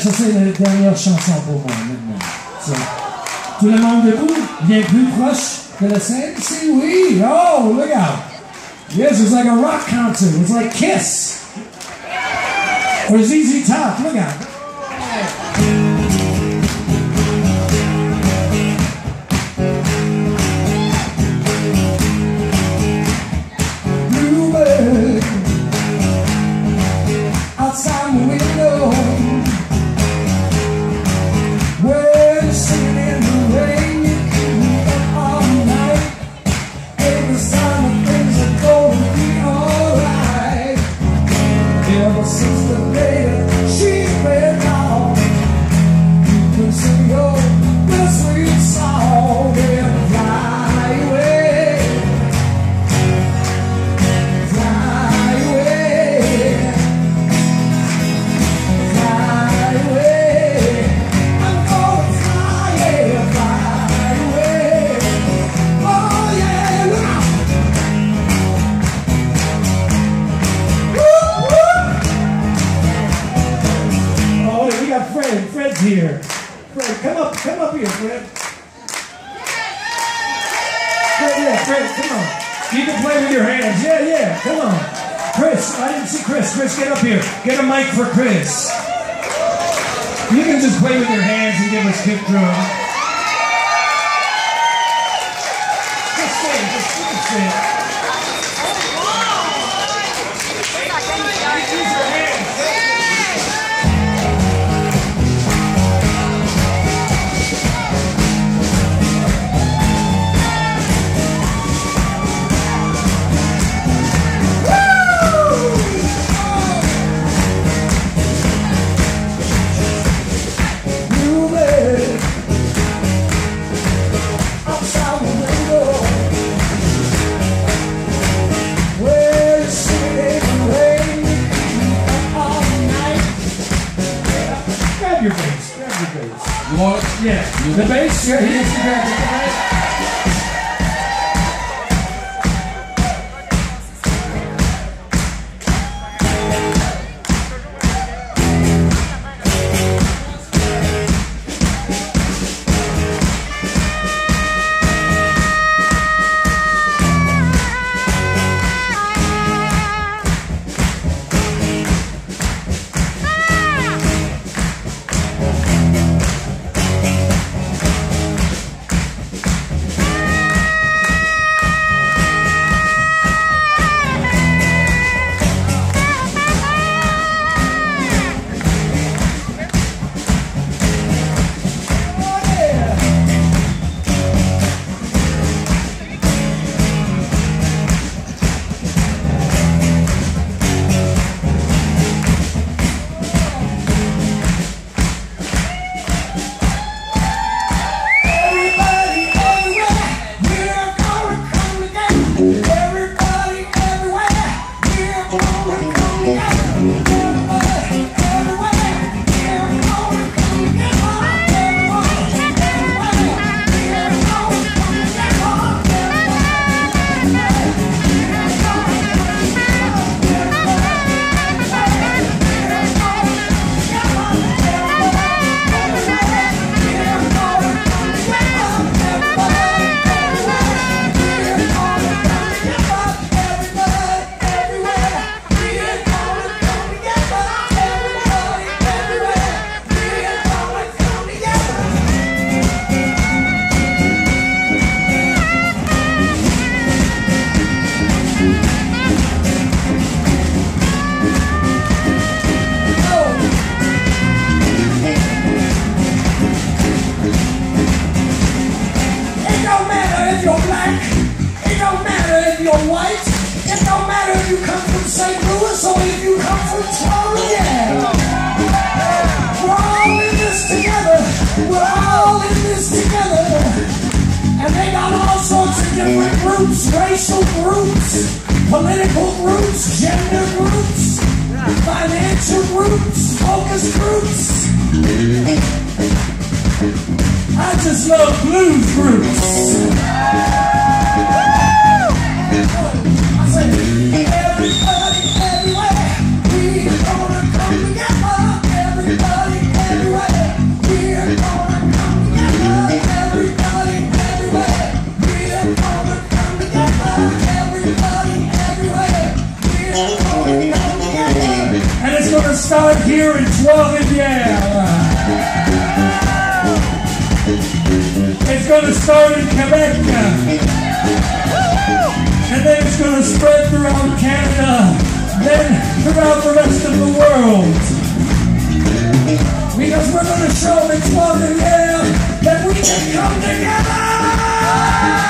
ça c'est la dernière chanson pour moi maintenant. Tout le monde debout, bien plus proche de la scène ici, oui. Oh, look out. Yes, it's like a rock concert. It's like Kiss. Or ZZ Top, look out. On. You can play with your hands. Yeah, yeah, come on. Chris, I didn't see Chris. Chris, get up here. Get a mic for Chris. You can just play with your hands and give us kick drum. It? Yeah, the bass. Yeah, he the bass. White. It don't matter if you come from St. Louis or if you come from Florida. We're all in this together. We're all in this together. And they got all sorts of different groups, racial groups, political groups, gender groups, financial groups, focus groups. I just love blues groups. Going to start in Quebec. And then it's going to spread throughout Canada. Then throughout the rest of the world. Because we're going to show in Trois-Rivières that we can come together!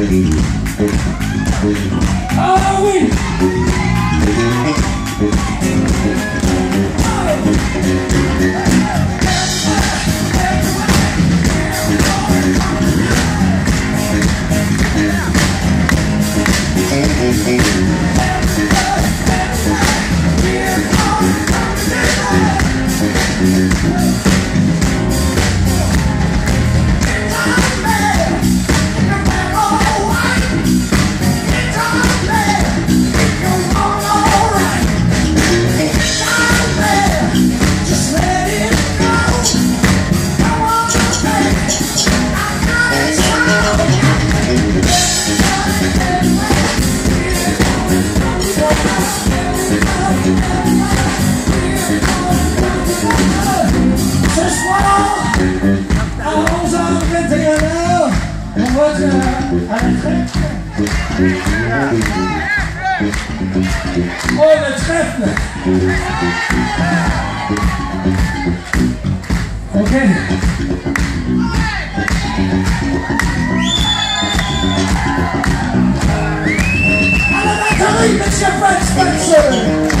Just Olha, trefne! Okay. Alle Batterien mit Schiff, Spencer!